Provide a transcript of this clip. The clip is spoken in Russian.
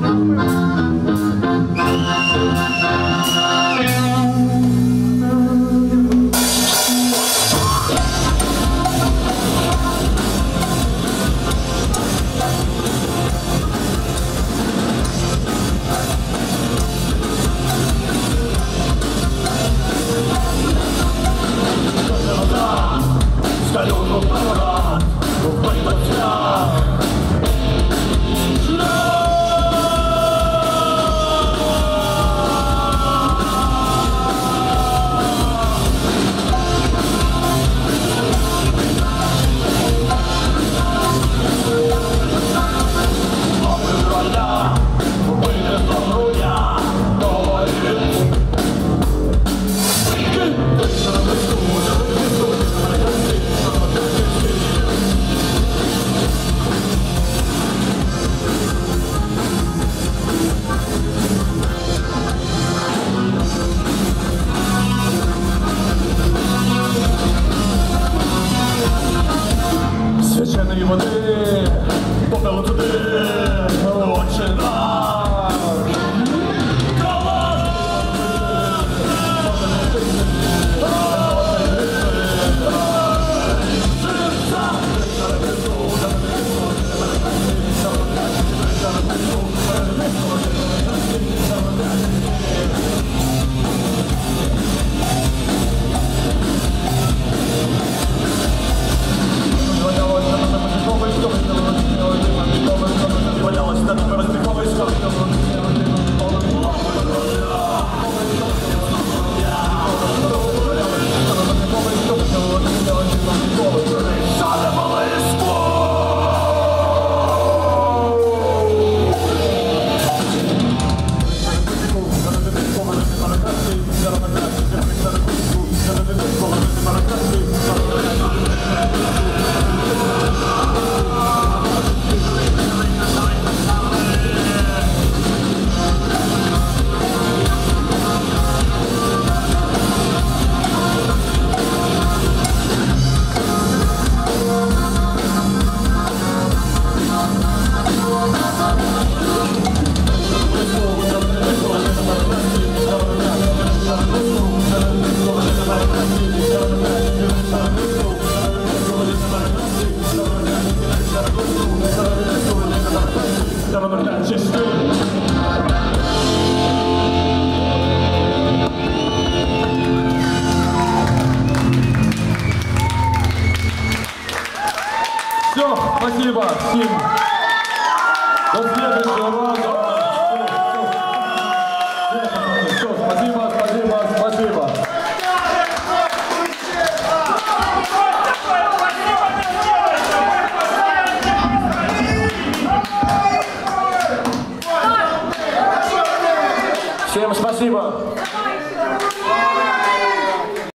Thank Everybody. Ramadan. Все, спасибо всем. До следующего раза. Все, спасибо, спасибо, спасибо. Всем спасибо.